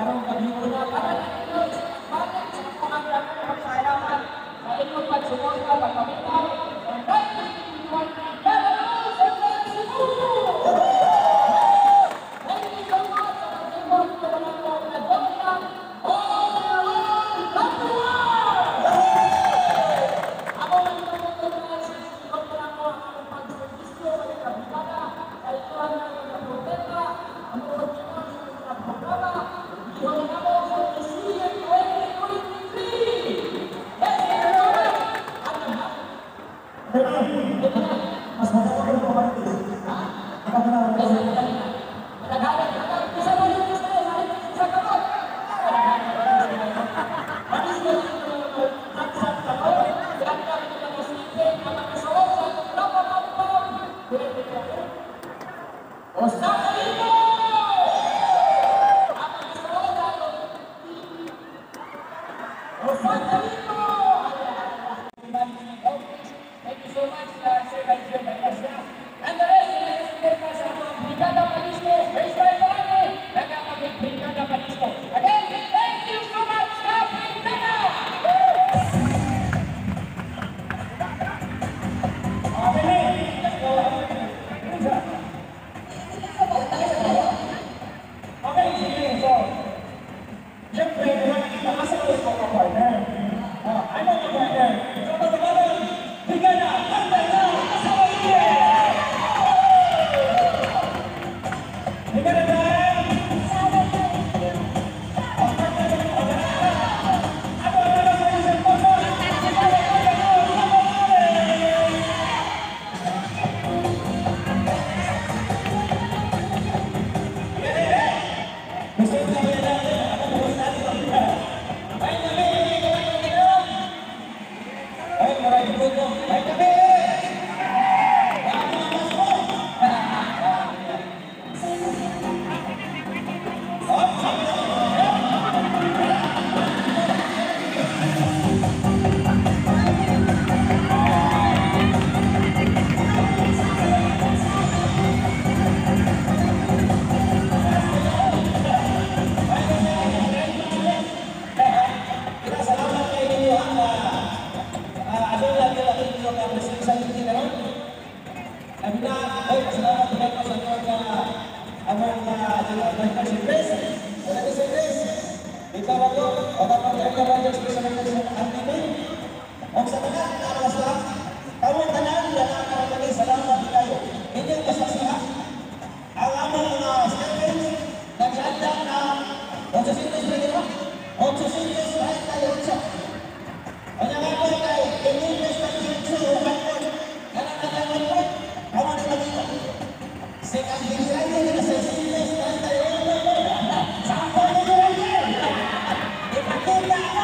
এবং Yeah.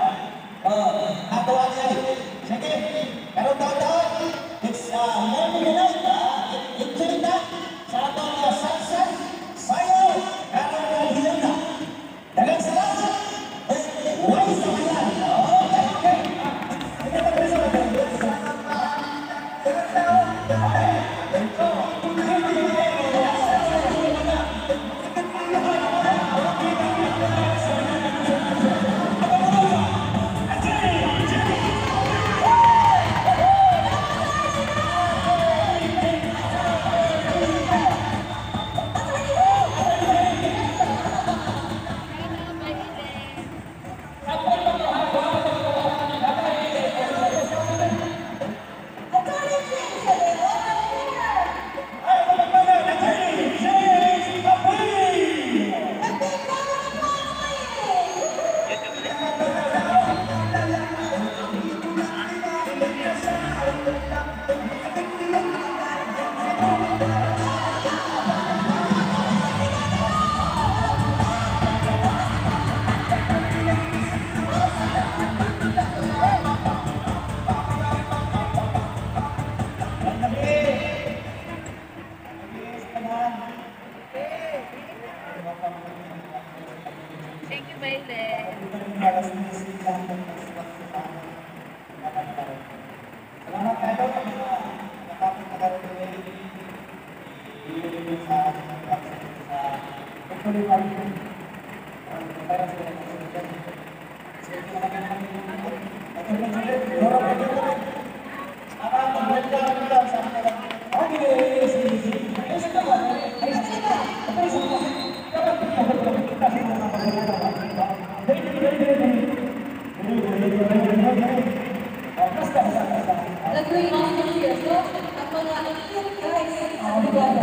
Nag-green master here. So, ang mga cute guys sa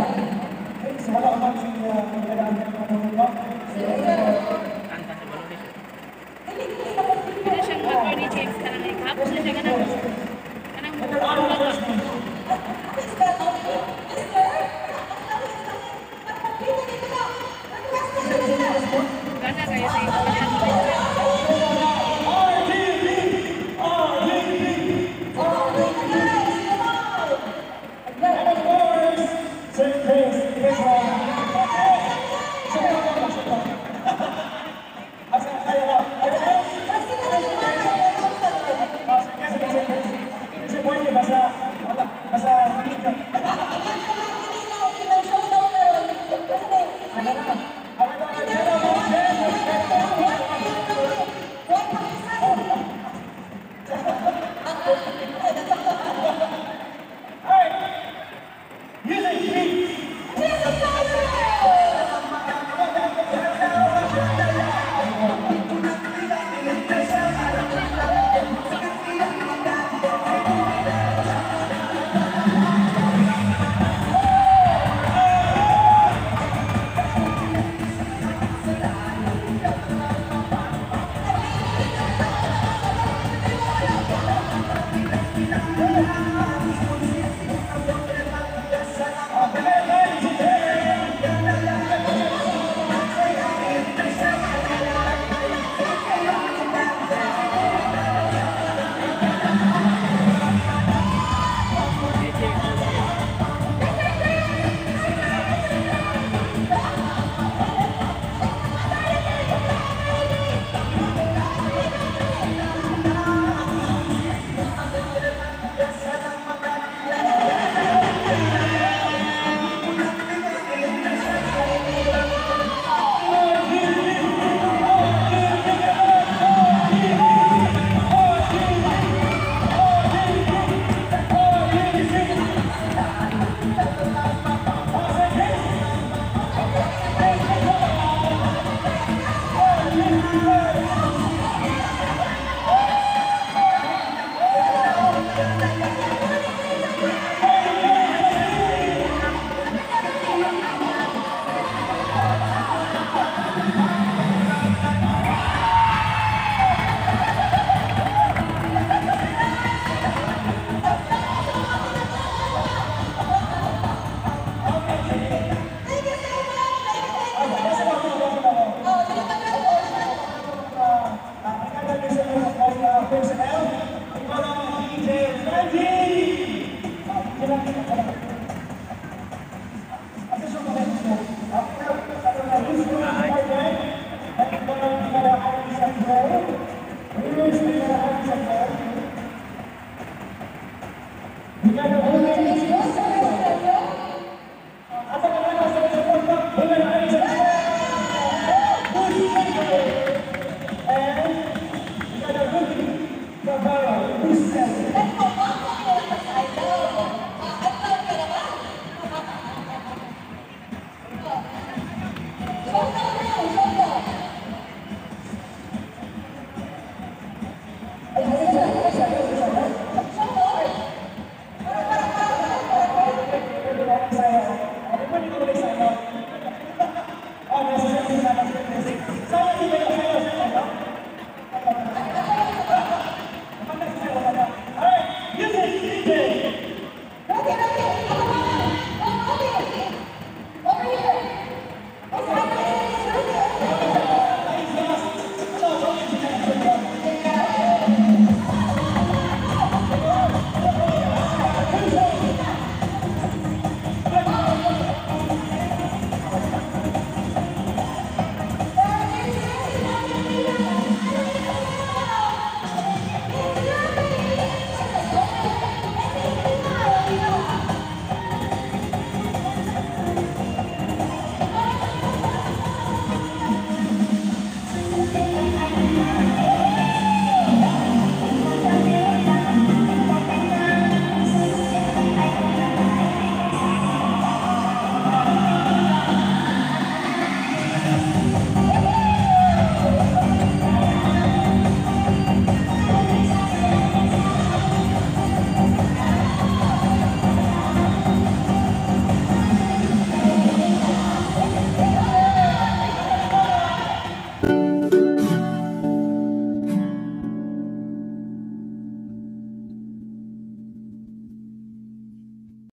Gracias.